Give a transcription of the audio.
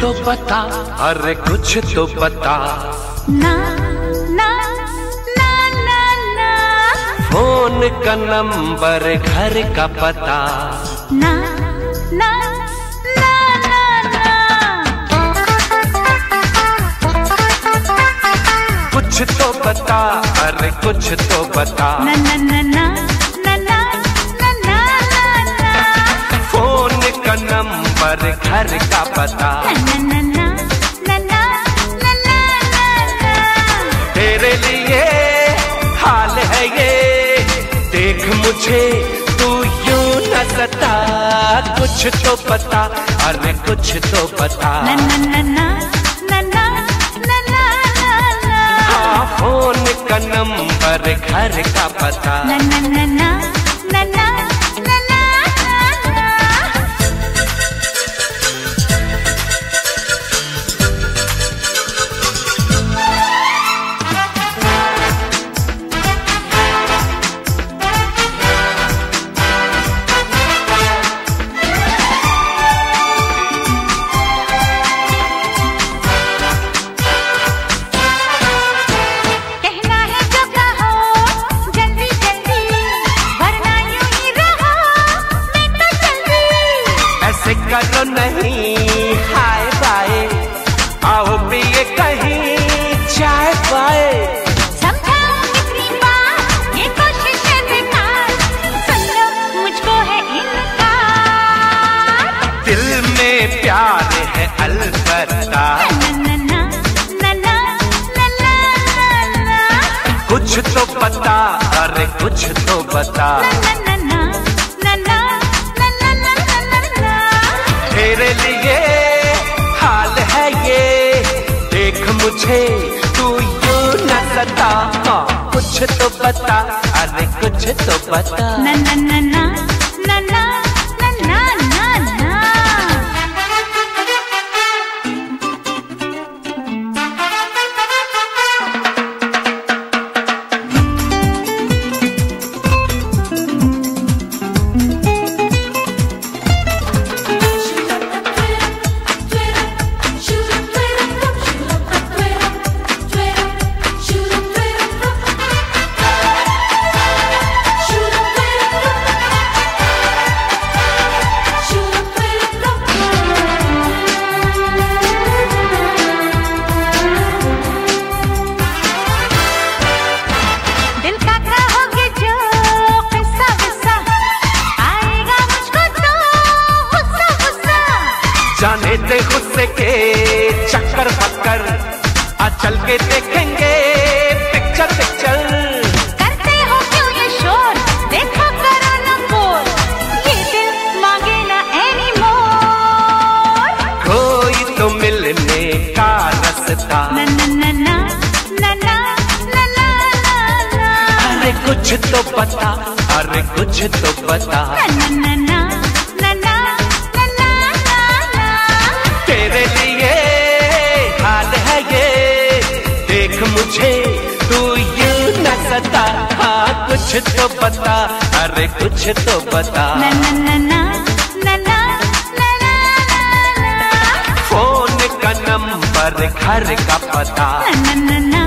तो बता अरे कुछ तो बता ना ना ना ना ना। फ़ोन का नंबर घर का पता। ना ना ना ना ना। कुछ तो बता अरे कुछ तो बता ना ना ना ना। घर का पता। तेरे लिए हाल है ये। देख मुझे तू यू न सता। कुछ तो पता अरे कुछ तो पता। हाँ, फ़ोन का नंबर घर का पता। ना, ना, ना, ना, करो तो नहीं। Hi bye. आओ पिए कहीं। चाय पाए प्यार है अलबत्ता। कुछ तो पता अरे कुछ तो बता। ना, ना, ना, तेरे लिए हाल है ये। देख मुझे तू यू न सता। हाँ, कुछ तो पता अरे कुछ तो पता ना ना ना ना के चक्कर पक्कर आज चल के देखेंगे पिक्चर पिक्चर करते हो क्यों ये शोर देखो करो न बोल ये दिल मांगे ना एनी कोई तो मिलने का रास्ता ना ना ना ना ना ना ना ना ना ना अरे कुछ तो पता अरे कुछ तो ना ना ना ना कुछ तो बता अरे कुछ तो बता फ़ोन का नंबर घर का पता ना ना